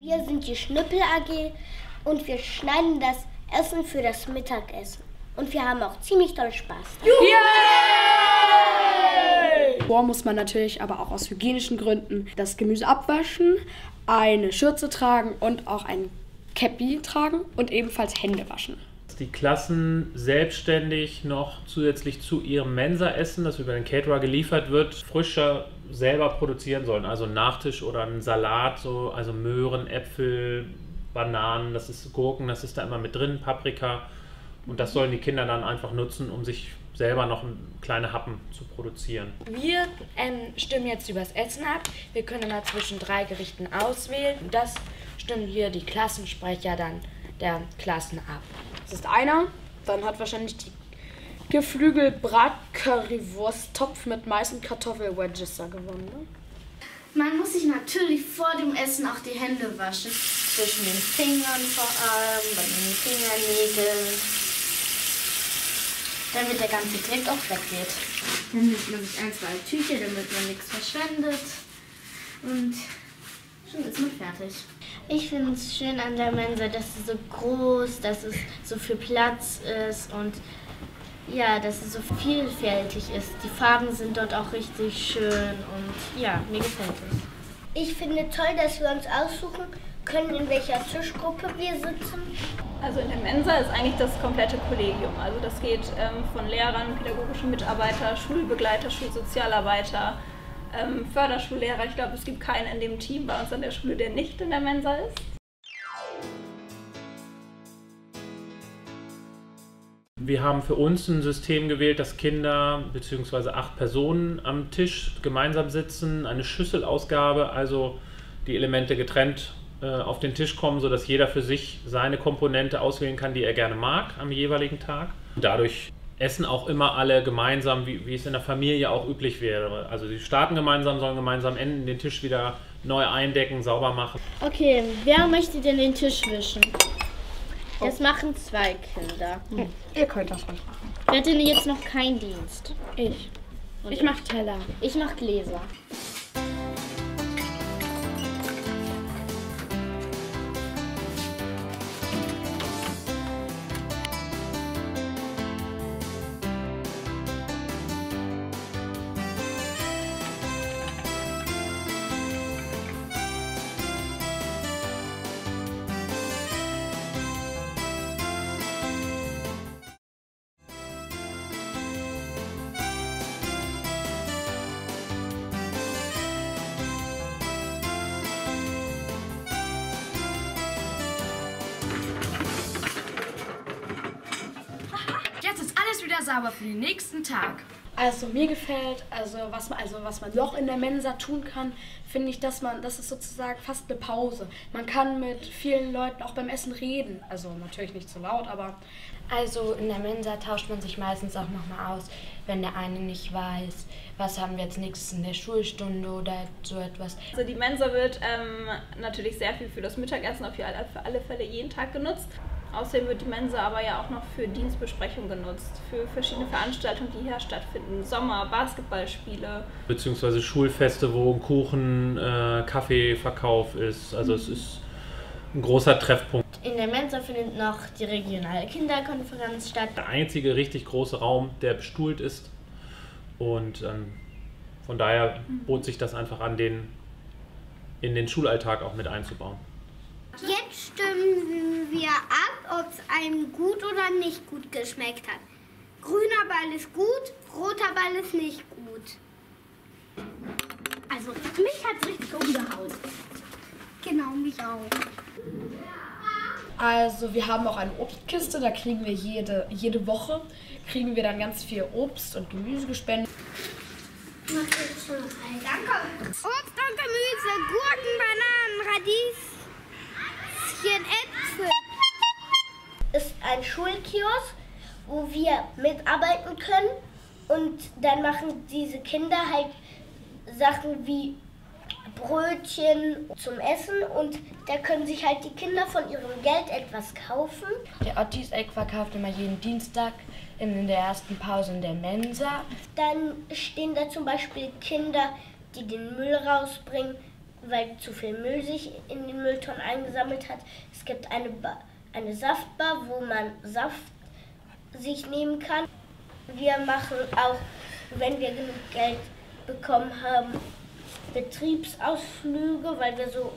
Wir sind die Schnüppel AG und wir schneiden das Essen für das Mittagessen. Und wir haben auch ziemlich doll Spaß. Vor muss man natürlich aber auch aus hygienischen Gründen das Gemüse abwaschen, eine Schürze tragen und auch ein Käppi tragen und ebenfalls Hände waschen. Die Klassen selbstständig noch zusätzlich zu ihrem Mensaessen, das über den Caterer geliefert wird, frischer selber produzieren sollen. Also einen Nachtisch oder einen Salat, so, also Möhren, Äpfel, Bananen, das ist Gurken, das ist da immer mit drin, Paprika. Und das sollen die Kinder dann einfach nutzen, um sich selber noch kleine Happen zu produzieren. Wir ähm, stimmen jetzt über das Essen ab. Wir können immer zwischen drei Gerichten auswählen. Und das stimmen wir die Klassensprecher dann der Klassen ab. Das ist einer, dann hat wahrscheinlich die Geflügel Brat Currywurst Topf mit Mais und Kartoffel-Wedges da gewonnen. Ne? Man muss sich natürlich vor dem Essen auch die Hände waschen. Zwischen den Fingern vor allem, bei den Fingernägeln. Damit der ganze Dreck auch weggeht. Dann nimmt man sich ein, zwei Tücher, damit man nichts verschwendet. Und schon ist man fertig. Ich finde es schön an der Mensa, dass sie so groß, dass es so viel Platz ist und ja, dass es so vielfältig ist. Die Farben sind dort auch richtig schön und ja, mir gefällt es. Ich finde toll, dass wir uns aussuchen können, in welcher Tischgruppe wir sitzen. Also in der Mensa ist eigentlich das komplette Kollegium. Also das geht ähm, von Lehrern, pädagogischen Mitarbeiter, Schulbegleiter, Schulsozialarbeiter, ähm, Förderschullehrer. Ich glaube, es gibt keinen in dem Team bei uns an der Schule, der nicht in der Mensa ist. Wir haben für uns ein System gewählt, dass Kinder bzw. acht Personen am Tisch gemeinsam sitzen, eine Schüsselausgabe, also die Elemente getrennt äh, auf den Tisch kommen, sodass jeder für sich seine Komponente auswählen kann, die er gerne mag am jeweiligen Tag. Dadurch essen auch immer alle gemeinsam, wie, wie es in der Familie auch üblich wäre. Also sie starten gemeinsam, sollen gemeinsam enden, den Tisch wieder neu eindecken, sauber machen. Okay, wer möchte denn den Tisch wischen? Das machen zwei Kinder. Hm. Ihr könnt das ruhig machen. Wer hat denn jetzt noch keinen Dienst? Ich. Und Ich mach Teller. Ich mach Gläser. Ist sauber für den nächsten Tag. Also mir gefällt, also was man, also was man noch in der Mensa tun kann, finde ich, dass man, das ist sozusagen fast eine Pause. Man kann mit vielen Leuten auch beim Essen reden. Also natürlich nicht zu laut, aber Also in der Mensa tauscht man sich meistens auch nochmal aus, wenn der eine nicht weiß, was haben wir jetzt nächstes in der Schulstunde oder so etwas. Also die Mensa wird ähm, natürlich sehr viel für das Mittagessen auf alle, für alle Fälle jeden Tag genutzt. Außerdem wird die Mensa aber ja auch noch für Dienstbesprechungen genutzt, für verschiedene Veranstaltungen, die hier stattfinden. Sommer, Basketballspiele. Beziehungsweise Schulfeste, wo ein Kuchen, äh, Kaffeeverkauf ist. Also es ist ein großer Treffpunkt. In der Mensa findet noch die regionale Kinderkonferenz statt. Der einzige richtig große Raum, der bestuhlt ist. Und ähm, von daher bot sich das einfach an, den in den Schulalltag auch mit einzubauen. Jetzt stimmen wir ab, ob es einem gut oder nicht gut geschmeckt hat. Grüner Ball ist gut, roter Ball ist nicht gut. Also, mich hat richtig umgehauen. Genau, mich auch. Also wir haben auch eine Obstkiste, da kriegen wir jede, jede Woche, kriegen wir dann ganz viel Obst und Gemüse gespendet. Danke. Obst und Gemüse, Gurken, Bananen, Radieschen, Äpfel. Ist ein Schulkiosk, wo wir mitarbeiten können. Und dann machen diese Kinder halt Sachen wie Brötchen zum Essen und da können sich halt die Kinder von ihrem Geld etwas kaufen. Der Ottis Eck verkauft immer jeden Dienstag in der ersten Pause in der Mensa. Dann stehen da zum Beispiel Kinder, die den Müll rausbringen weil zu viel Müll sich in den Mülltonnen eingesammelt hat. Es gibt eine, ba eine Saftbar, wo man Saft sich nehmen kann. Wir machen auch, wenn wir genug Geld bekommen haben, Betriebsausflüge, weil wir so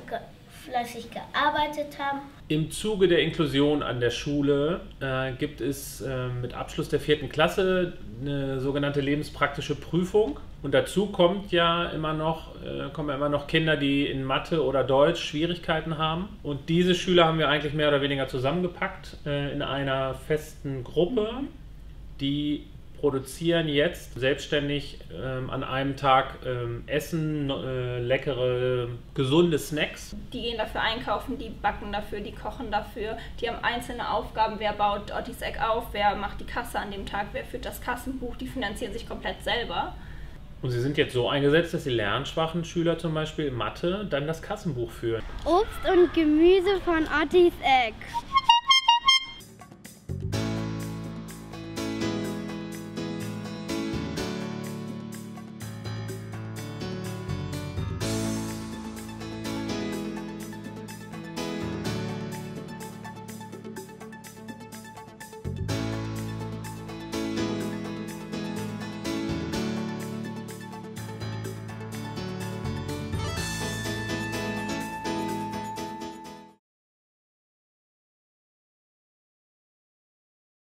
fleißig gearbeitet haben. Im Zuge der Inklusion an der Schule äh, gibt es äh, mit Abschluss der vierten Klasse eine sogenannte lebenspraktische Prüfung. Und dazu kommt ja immer noch, äh, kommen ja immer noch Kinder, die in Mathe oder Deutsch Schwierigkeiten haben. Und diese Schüler haben wir eigentlich mehr oder weniger zusammengepackt äh, in einer festen Gruppe, die produzieren jetzt selbstständig ähm, an einem Tag ähm, Essen, äh, leckere, gesunde Snacks. Die gehen dafür einkaufen, die backen dafür, die kochen dafür, die haben einzelne Aufgaben, wer baut Ottis Eck auf, wer macht die Kasse an dem Tag, wer führt das Kassenbuch, die finanzieren sich komplett selber. Und sie sind jetzt so eingesetzt, dass die lernschwachen Schüler zum Beispiel Mathe dann das Kassenbuch führen. Obst und Gemüse von Ottis Eck.